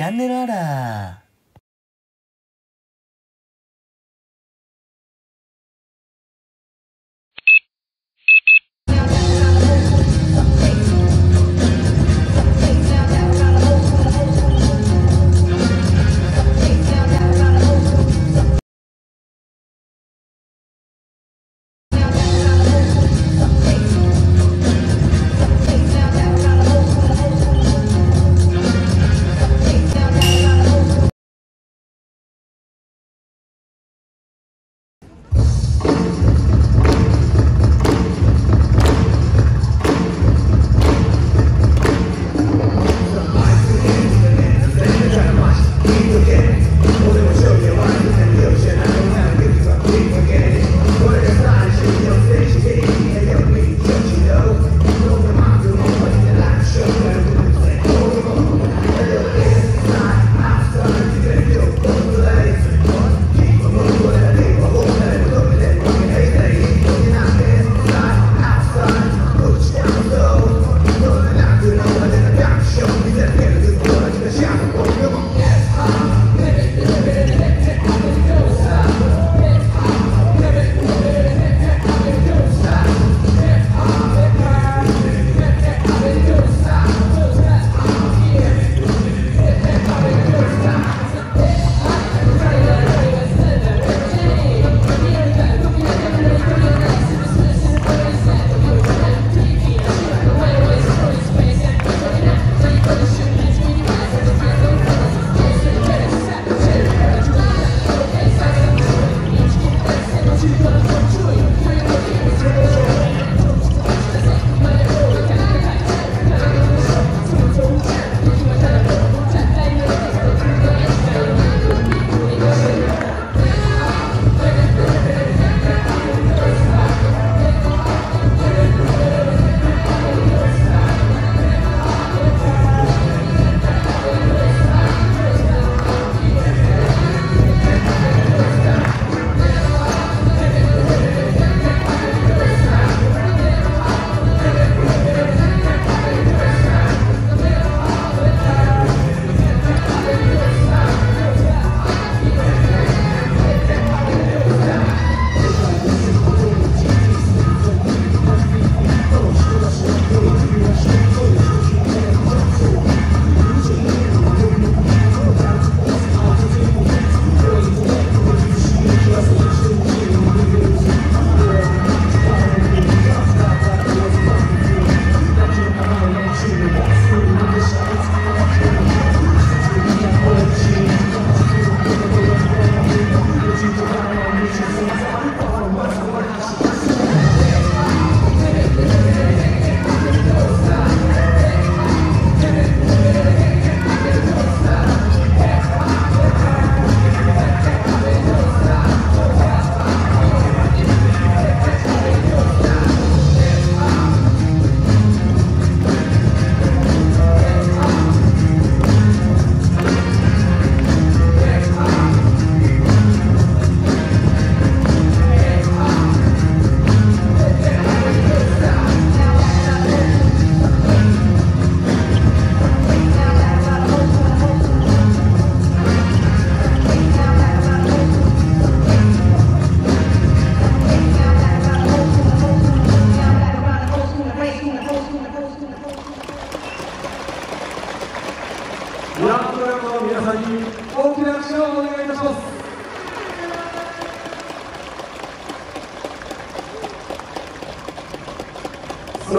チャンネルあら。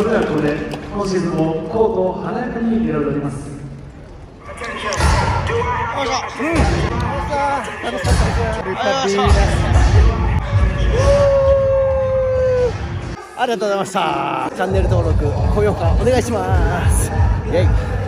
それではこれで今シーズンもコートを華やかに彩ります。ありがとうございました。チャンネル登録高評価お願いします。イェイ。